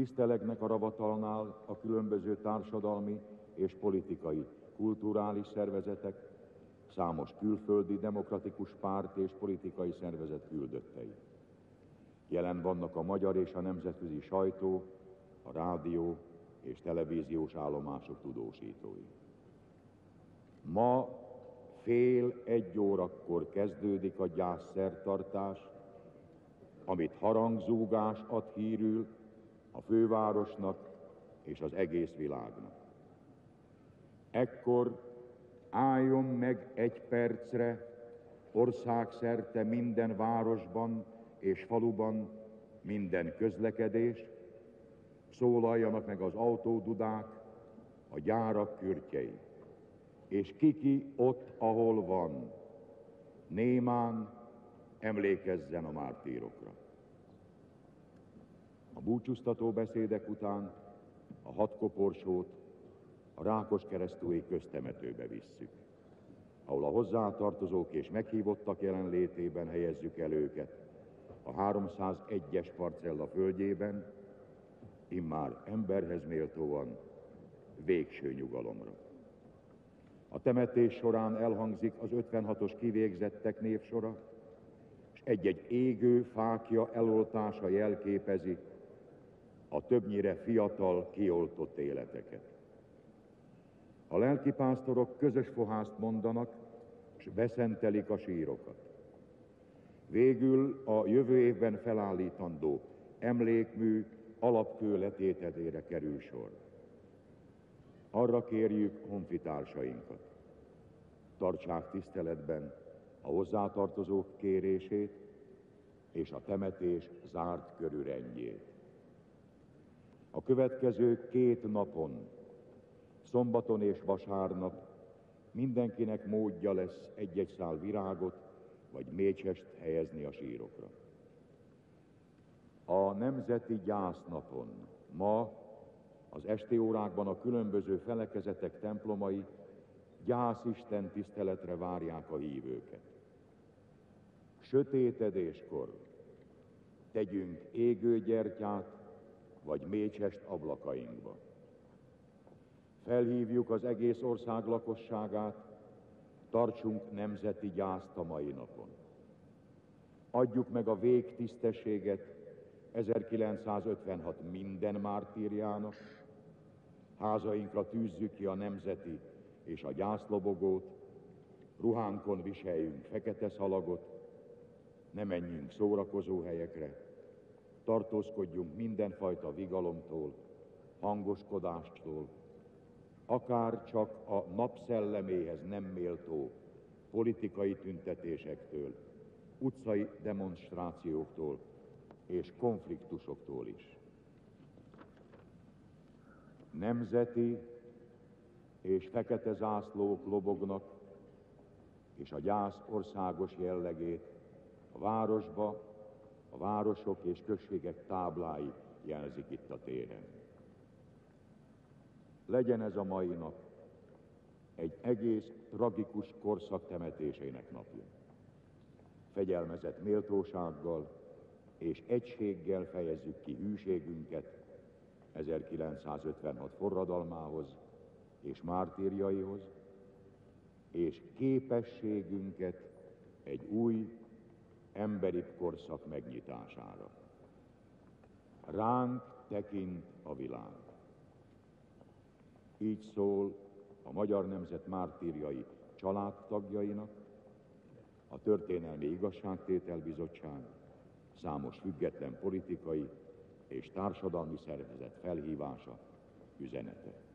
Tisztelegnek a ravatalnál a különböző társadalmi és politikai, kulturális szervezetek, számos külföldi demokratikus párt és politikai szervezet küldöttei. Jelen vannak a magyar és a nemzetközi sajtó, a rádió és televíziós állomások tudósítói. Ma fél egy órakor kezdődik a gyászszertartás, amit harangzúgás ad hírül a fővárosnak és az egész világnak. Ekkor álljon meg egy percre országszerte minden városban és faluban minden közlekedés, szólaljanak meg az autódudák, a gyárak kürtjei, és kiki ott, ahol van, némán emlékezzen a mártírokra. A búcsúztató beszédek után a hatkoporsót a Rákos keresztúi köztemetőbe visszük, ahol a hozzátartozók és meghívottak jelenlétében helyezzük el őket a 301-es parcella földjében, immár emberhez méltóan végső nyugalomra. A temetés során elhangzik az 56-os kivégzettek névsora, és egy-egy égő fákja eloltása jelképezi a többnyire fiatal, kioltott életeket. A lelkipásztorok közös fohászt mondanak, és beszentelik a sírokat. Végül a jövő évben felállítandó emlékmű alapkő letétedére kerül sor. Arra kérjük honfitársainkat, tartsák tiszteletben a hozzátartozók kérését és a temetés zárt körű rendjét. A következő két napon, szombaton és vasárnap mindenkinek módja lesz egy-egy szál virágot vagy mécsest helyezni a sírokra. A Nemzeti Gyásznapon ma az esti órákban a különböző felekezetek templomai gyászisten tiszteletre várják a hívőket. Sötétedéskor tegyünk égőgyertyát, vagy mécsest ablakainkba. Felhívjuk az egész ország lakosságát, tartsunk nemzeti gyászt a mai napon. Adjuk meg a végtisztességet 1956 minden mártírjának, házainkra tűzzük ki a nemzeti és a gyászlobogót, ruhánkon viseljünk fekete szalagot, ne menjünk szórakozó helyekre, tartózkodjunk mindenfajta vigalomtól, hangoskodástól, akár csak a napszelleméhez nem méltó politikai tüntetésektől, utcai demonstrációktól és konfliktusoktól is. Nemzeti és fekete zászlók lobognak, és a gyász országos jellegét a városba a városok és községek táblái jelzik itt a téren. Legyen ez a mai nap egy egész tragikus korszak temetésének napja. Fegyelmezett méltósággal és egységgel fejezzük ki hűségünket 1956 forradalmához és mártírjaihoz, és képességünket egy új emberi korszak megnyitására. Ránk tekint a világ. Így szól a Magyar Nemzet mártírjai családtagjainak, a Történelmi Igazságtételbizottság, számos független politikai és társadalmi szervezet felhívása, üzenete.